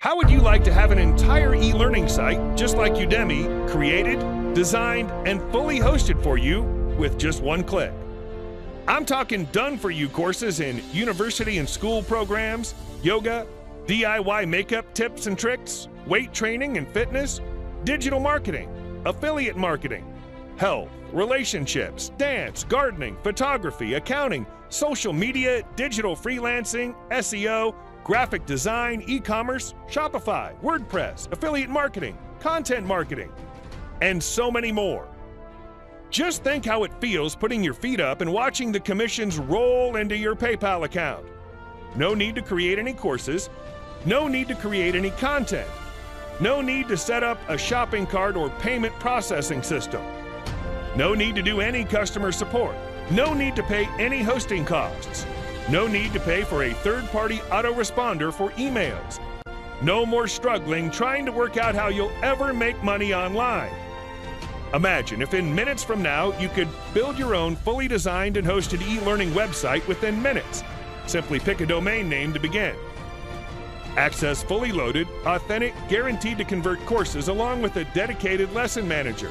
How would you like to have an entire e learning site just like Udemy created, designed, and fully hosted for you with just one click? I'm talking done for you courses in university and school programs, yoga, DIY makeup tips and tricks, weight training and fitness, digital marketing, affiliate marketing, health, relationships, dance, gardening, photography, accounting, social media, digital freelancing, SEO, graphic design, e commerce, Shopify, WordPress, affiliate marketing, content marketing, and so many more. Just think how it feels putting your feet up and watching the commissions roll into your PayPal account. No need to create any courses, no need to create any content, no need to set up a shopping cart or payment processing system, no need to do any customer support, no need to pay any hosting costs. No need to pay for a third party autoresponder for emails. No more struggling trying to work out how you'll ever make money online. Imagine if in minutes from now you could build your own fully designed and hosted e learning website within minutes. Simply pick a domain name to begin. Access fully loaded, authentic, guaranteed to convert courses along with a dedicated lesson manager.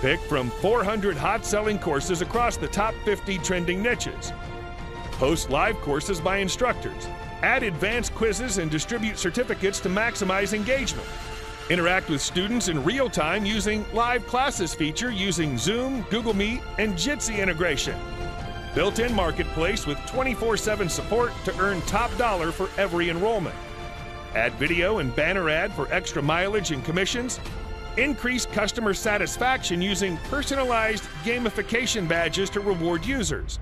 Pick from 400 hot selling courses across the top 50 trending niches. Host live courses by instructors. Add advanced quizzes and distribute certificates to maximize engagement. Interact with students in real time using live classes feature using Zoom, Google Meet, and Jitsi integration. Built in marketplace with 24 7 support to earn top dollar for every enrollment. Add video and banner ad for extra mileage and commissions. Increase customer satisfaction using personalized gamification badges to reward users.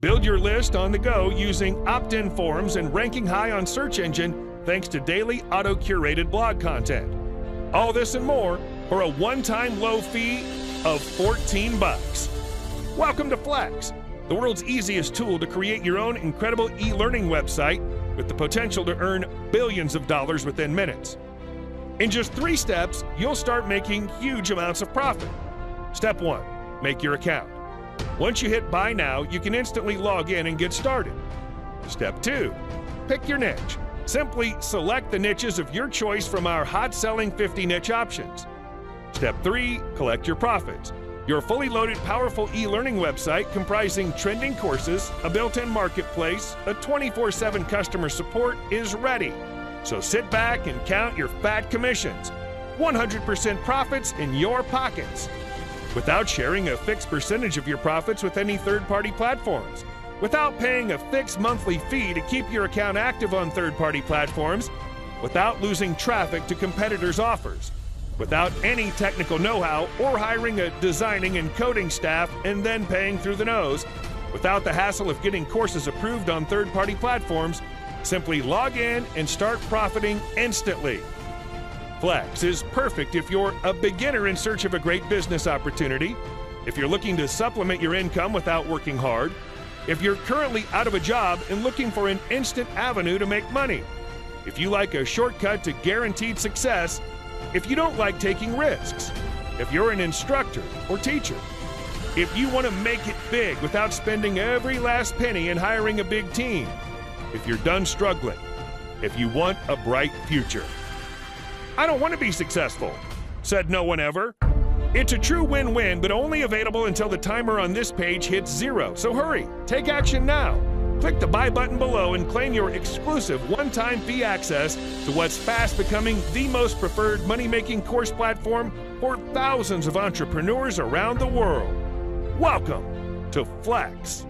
Build your list on the go using opt in forms and ranking high on search engine thanks to daily auto curated blog content. All this and more for a one time low fee of 14 bucks. Welcome to Flex, the world's easiest tool to create your own incredible e learning website with the potential to earn billions of dollars within minutes. In just three steps, you'll start making huge amounts of profit. Step one make your account. Once you hit Buy Now, you can instantly log in and get started. Step 2 Pick your niche. Simply select the niches of your choice from our hot selling 50 niche options. Step 3 Collect your profits. Your fully loaded, powerful e learning website comprising trending courses, a built in marketplace, a 24 7 customer support is ready. So sit back and count your fat commissions. 100% profits in your pockets without sharing a fixed percentage of your profits with any third party platforms, without paying a fixed monthly fee to keep your account active on third party platforms, without losing traffic to competitors' offers, without any technical know how or hiring a designing and coding staff and then paying through the nose, without the hassle of getting courses approved on third party platforms. Simply log in and start profiting instantly. Flex is perfect if you're a beginner in search of a great business opportunity, if you're looking to supplement your income without working hard, if you're currently out of a job and looking for an instant avenue to make money, if you like a shortcut to guaranteed success, if you don't like taking risks, if you're an instructor or teacher, if you want to make it big without spending every last penny and hiring a big team, if you're done struggling, if you want a bright future. I don't want to be successful, said no one ever. It's a true win win, but only available until the timer on this page hits zero. So hurry, take action now. Click the buy button below and claim your exclusive one time fee access to what's fast becoming the most preferred money making course platform for thousands of entrepreneurs around the world. Welcome to Flex.